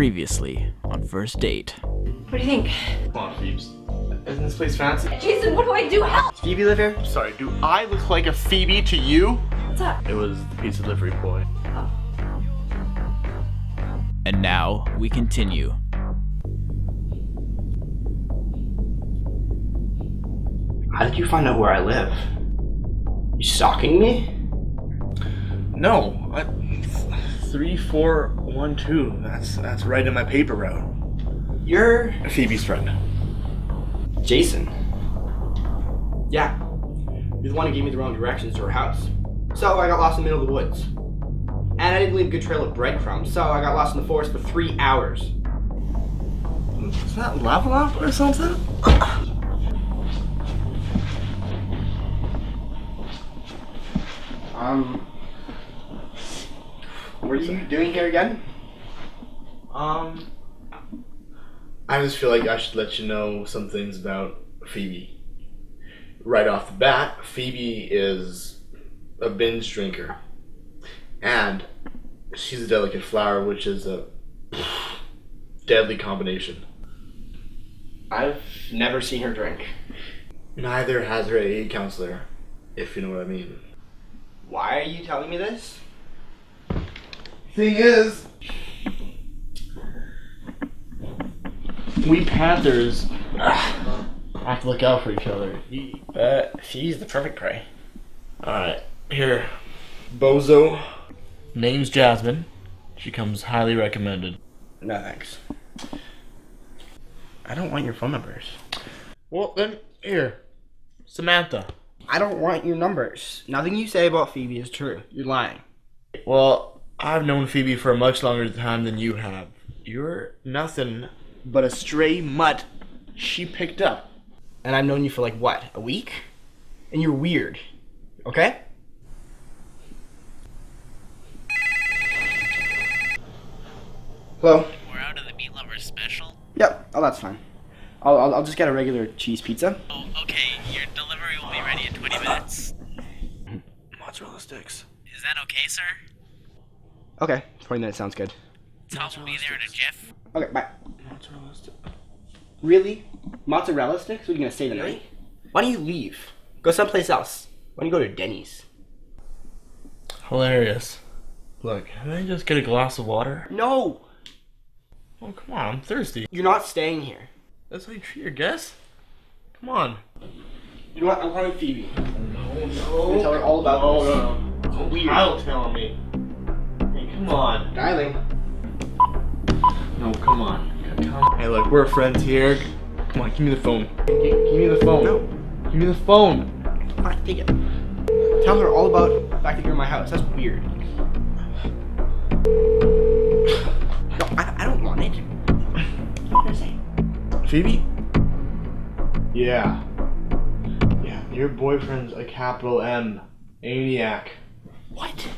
Previously on First Date. What do you think? Come on, Phoebes. Isn't this place fancy? Jason, what do I do? Help! Phoebe live here? Sorry, do I look like a Phoebe to you? What's up? It was the pizza delivery boy. Oh. And now we continue. How did you find out where I live? You stalking me? No, I, three, four, one, two. That's that's right in my paper route. You're Phoebe's friend. Jason. Yeah. You're the one who gave me the wrong directions to her house. So I got lost in the middle of the woods. And I didn't leave a good trail of breadcrumbs, so I got lost in the forest for three hours. Is that lava lamp or something? Um. What are you doing here again? Um, I just feel like I should let you know some things about Phoebe. Right off the bat, Phoebe is a binge drinker. And she's a delicate flower, which is a deadly combination. I've never seen her drink. Neither has her AA counselor, if you know what I mean. Why are you telling me this? Thing is, we Panthers have to look out for each other. Uh, she's the perfect prey. Alright, here. Bozo. Name's Jasmine. She comes highly recommended. No thanks. I don't want your phone numbers. Well, then, here. Samantha. I don't want your numbers. Nothing you say about Phoebe is true. You're lying. Well, I've known Phoebe for a much longer time than you have. You're nothing but a stray mutt she picked up. And I've known you for like what, a week? And you're weird. Okay? Hello? We're out of the meat lovers special. Yep. Oh, that's fine. I'll, I'll, I'll just get a regular cheese pizza. Oh, okay. Your delivery will be ready in 20 minutes. Mozzarella sticks. Is that okay, sir? Okay, 20 minutes sounds good. Tom will be there in a jiff. Okay, bye. Mozzarella sticks. Really? Mozzarella sticks? We're gonna stay the night? Why don't you leave? Go someplace else. Why don't you go to Denny's? Hilarious. Look, can I just get a glass of water? No! Oh, come on, I'm thirsty. You're not staying here. That's how you treat your guests? Come on. You know what? I'm calling Phoebe. No, gonna tell her all about no, this. no, no. Weird. Kyle telling me. Come on. Dialing. No, come on. Come Hey, look, we're friends here. Come on, give me the phone. G- Give me the phone. No. Give me the phone. Fine, take it. Tell her all about the fact that you're in my house. That's weird. No, I, I don't want it. What did I say? Phoebe? Yeah. Yeah, your boyfriend's a capital M. Maniac. What?